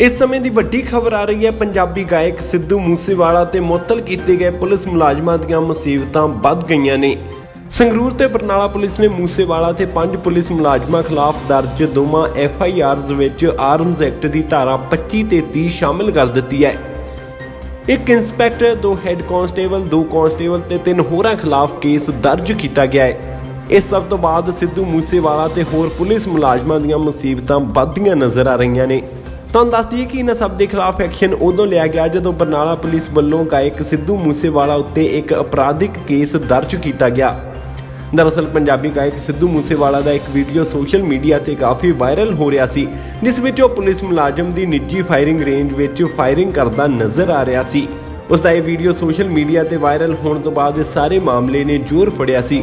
ਇਸ ਸਮੇਂ ਦੀ ਵੱਡੀ ਖਬਰ ਆ ਰਹੀ ਹੈ, ਪੰਜਾਬੀ ਗਾਇਕ ਸਿੱਧੂ ਮੂਸੇਵਾਲਾ ਤੇ ਮੁਅੱਤਲ ਕੀਤੇ ਗਏ ਪੁਲਿਸ ਮੁਲਾਜ਼ਮਾਂ ਦੀਆਂ ਮੁਸੀਬਤਾਂ ਵੱਧ ਗਈਆਂ ਨੇ। ਸੰਗਰੂਰ ਤੇ ਬਰਨਾਲਾ ਪੁਲਿਸ ਨੇ ਮੂਸੇਵਾਲਾ ਤੇ ਪੰਜ ਪੁਲਿਸ ਮੁਲਾਜ਼ਮਾਂ ਖਿਲਾਫ ਦਰਜ ਦੋਵਾਂ ਐਫ ਆਈ ਆਰਜ਼ ਵਿੱਚ ਆਰਮਜ਼ ਐਕਟ ਦੀ ਧਾਰਾ 25 ਤੇ 30 ਸ਼ਾਮਿਲ ਕਰ ਦਿੱਤੀ ਹੈ। ਇੱਕ ਇੰਸਪੈਕਟਰ, ਦੋ ਹੈੱਡ ਕਾਂਸਟੇਬਲ, ਦੋ ਕਾਂਸਟੇਬਲ ਤੇ ਤਿੰਨ ਹੋਰਾਂ ਖਿਲਾਫ ਕੇਸ ਦਰਜ ਕੀਤਾ ਗਿਆ ਹੈ। ਇਸ ਸਭ ਤੋਂ ਬਾਅਦ ਸਿੱਧੂ ਮੂਸੇਵਾਲਾ ਤੇ ਹੋਰ ਪੁਲਿਸ ਮੁਲਾਜ਼ਮਾਂ ਦੀਆਂ ਮੁਸੀਬਤਾਂ ਵੱਧਦੀਆਂ ਨਜ਼ਰ ਆ ਰਹੀਆਂ ਨੇ। ਤੁਹਾਨੂੰ ਦੱਸਦੀ ਕਿ ਇਹਨਾਂ ਸਭ ਦੇ ਖਿਲਾਫ ਐਕਸ਼ਨ ਉਦੋਂ ਲਿਆ ਗਿਆ ਜਦੋਂ ਬਰਨਾਲਾ ਪੁਲਿਸ ਵੱਲੋਂ ਗਾਇਕ ਸਿੱਧੂ ਮੂਸੇਵਾਲਾ ਉੱਤੇ ਇੱਕ ਅਪਰਾਧਿਕ ਕੇਸ ਦਰਜ ਕੀਤਾ ਗਿਆ। ਦਰਅਸਲ ਪੰਜਾਬੀ ਗਾਇਕ ਸਿੱਧੂ ਮੂਸੇਵਾਲਾ ਦਾ ਇੱਕ ਵੀਡੀਓ ਸੋਸ਼ਲ ਮੀਡੀਆ ਤੇ ਕਾਫੀ ਵਾਇਰਲ ਹੋ ਰਿਹਾ ਸੀ, ਜਿਸ ਵਿੱਚ ਉਹ ਪੁਲਿਸ ਮੁਲਾਜ਼ਮ ਦੀ ਨਿੱਜੀ ਫਾਇਰਿੰਗ ਰੇਂਜ ਵਿੱਚ ਫਾਇਰਿੰਗ ਕਰਦਾ ਨਜ਼ਰ ਆ ਰਿਹਾ ਸੀ। ਉਸ ਦਾ ਇਹ ਵੀਡੀਓ ਸੋਸ਼ਲ ਮੀਡੀਆ ਤੇ ਵਾਇਰਲ ਹੋਣ ਤੋਂ ਬਾਅਦ ਸਾਰੇ ਮਾਮਲੇ ਨੇ ਜ਼ੋਰ ਫੜਿਆ ਸੀ।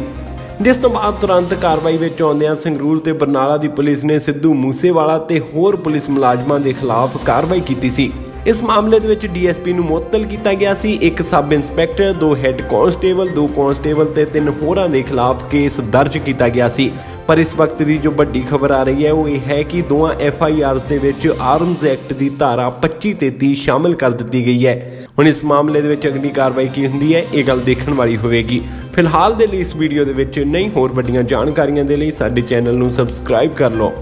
ਜਿਸ ਤੋਂ ਬਾਅਦ ਤੁਰੰਤ ਕਾਰਵਾਈ ਵਿੱਚ ਆਉਂਦਿਆਂ ਸੰਗਰੂਰ ਤੇ ਬਰਨਾਲਾ ਦੀ ਪੁਲਿਸ ਨੇ ਸਿੱਧੂ ਮੂਸੇਵਾਲਾ ਤੇ ਹੋਰ ਪੁਲਿਸ ਮੁਲਾਜ਼ਮਾਂ ਦੇ ਖਿਲਾਫ ਕਾਰਵਾਈ ਕੀਤੀ ਸੀ। ਇਸ ਮਾਮਲੇ ਦੇ ਵਿੱਚ ਡੀਐਸਪੀ ਨੂੰ ਮੁਅੱਤਲ ਕੀਤਾ ਗਿਆ ਸੀ। ਇੱਕ ਸਬ ਇੰਸਪੈਕਟਰ, ਦੋ ਹੈੱਡ ਕਾਂਸਟੇਬਲ, ਦੋ ਕਾਂਸਟੇਬਲ ਤੇ ਤਿੰਨ ਹੋਰਾਂ ਦੇ ਖਿਲਾਫ ਕੇਸ ਦਰਜ ਕੀਤਾ ਗਿਆ ਸੀ। ਪਰ ਇਸ ਵਕਤ ਦੀ ਜੋ ਵੱਡੀ ਖਬਰ ਆ ਰਹੀ ਹੈ, ਉਹ ਇਹ ਹੈ ਕਿ ਦੋਵਾਂ ਐਫ ਆਈ ਆਰਸ ਦੇ ਵਿੱਚ ਆਰਮਜ਼ ਐਕਟ ਦੀ ਧਾਰਾ 25 ਤੇ 30 ਸ਼ਾਮਿਲ ਕਰ ਦਿੱਤੀ ਗਈ ਹੈ। ਹੁਣ ਇਸ ਮਾਮਲੇ ਦੇ ਵਿੱਚ ਅਗਲੀ ਕਾਰਵਾਈ ਕੀ ਹੁੰਦੀ ਹੈ, ਇਹ ਗੱਲ ਦੇਖਣ ਵਾਲੀ ਹੋਵੇਗੀ। ਫਿਲਹਾਲ ਦੇ ਲਈ ਇਸ ਵੀਡੀਓ ਦੇ ਵਿੱਚ ਨਹੀਂ ਹੋਰ ਵੱਡੀਆਂ ਜਾਣਕਾਰੀਆਂ ਦੇ ਲਈ ਸਾਡੇ ਚੈਨਲ ਨੂੰ ਸਬਸਕ੍ਰਾਈਬ ਕਰ ਲਓ।